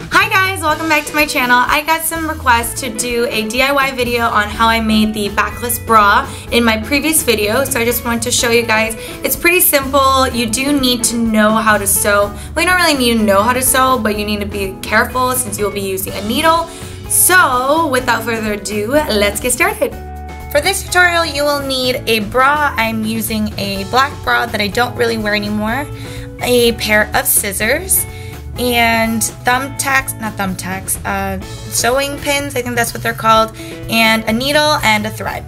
Hi guys, welcome back to my channel. I got some requests to do a DIY video on how I made the backless bra in my previous video, so I just wanted to show you guys. It's pretty simple. You do need to know how to sew. Well, you don't really need to know how to sew, but you need to be careful since you'll be using a needle. So, without further ado, let's get started. For this tutorial, you will need a bra. I'm using a black bra that I don't really wear anymore, a pair of scissors, and thumbtacks, not thumbtacks, uh, sewing pins, I think that's what they're called, and a needle and a thread.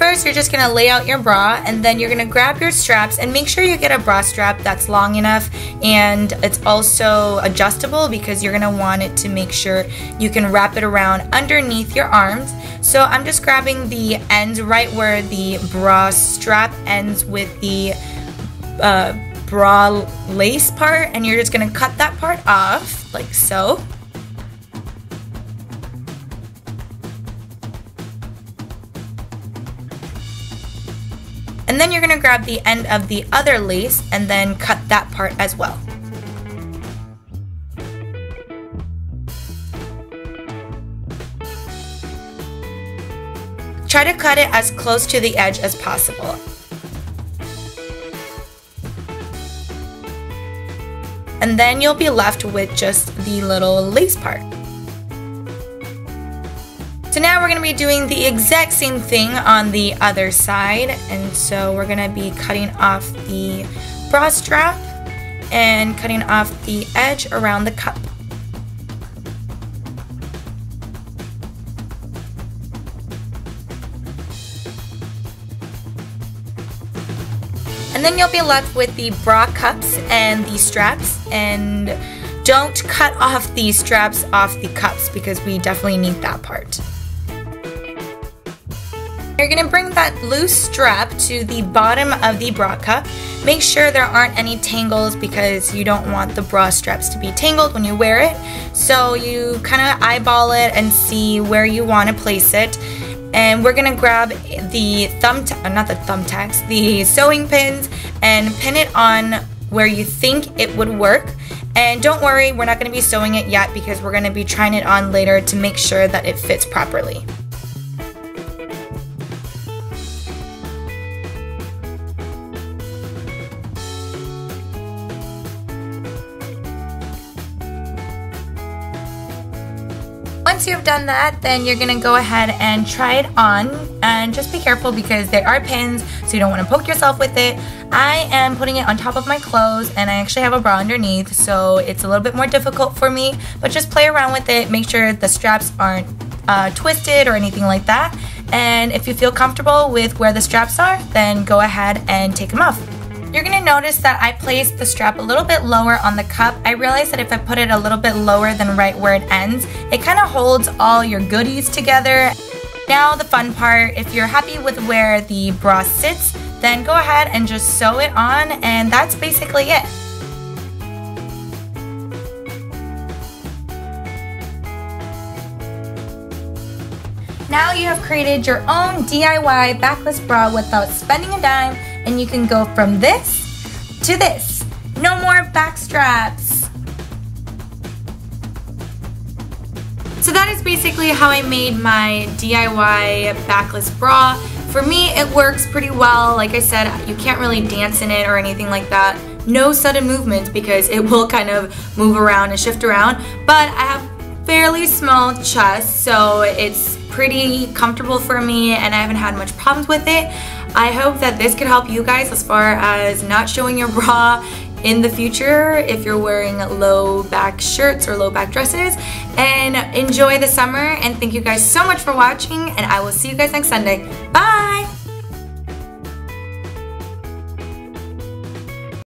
First, you're just gonna lay out your bra and then you're gonna grab your straps and make sure you get a bra strap that's long enough and it's also adjustable because you're gonna want it to make sure you can wrap it around underneath your arms. So I'm just grabbing the ends right where the bra strap ends with the uh, bra lace part and you're just gonna cut that part off like so. And then you're gonna grab the end of the other lace and then cut that part as well. Try to cut it as close to the edge as possible. And then you'll be left with just the little lace part. So now we're going to be doing the exact same thing on the other side and so we're going to be cutting off the bra strap and cutting off the edge around the cup. And then you'll be left with the bra cups and the straps and don't cut off the straps off the cups because we definitely need that part. You're going to bring that loose strap to the bottom of the bra cup. Make sure there aren't any tangles because you don't want the bra straps to be tangled when you wear it. So you kind of eyeball it and see where you want to place it and we're gonna grab the thumb, uh, not the thumbtacks, the sewing pins and pin it on where you think it would work. And don't worry, we're not gonna be sewing it yet because we're gonna be trying it on later to make sure that it fits properly. Once you've done that, then you're gonna go ahead and try it on and just be careful because there are pins so you don't wanna poke yourself with it. I am putting it on top of my clothes and I actually have a bra underneath so it's a little bit more difficult for me but just play around with it, make sure the straps aren't uh, twisted or anything like that and if you feel comfortable with where the straps are then go ahead and take them off. You're gonna notice that I placed the strap a little bit lower on the cup. I realized that if I put it a little bit lower than right where it ends, it kind of holds all your goodies together. Now the fun part, if you're happy with where the bra sits, then go ahead and just sew it on and that's basically it. Now you have created your own DIY backless bra without spending a dime and you can go from this to this. No more back straps. So that is basically how I made my DIY backless bra. For me, it works pretty well. Like I said, you can't really dance in it or anything like that. No sudden movements because it will kind of move around and shift around. But I have fairly small chest, so it's pretty comfortable for me and I haven't had much problems with it. I hope that this could help you guys as far as not showing your bra in the future if you're wearing low back shirts or low back dresses and enjoy the summer and thank you guys so much for watching and I will see you guys next Sunday. Bye!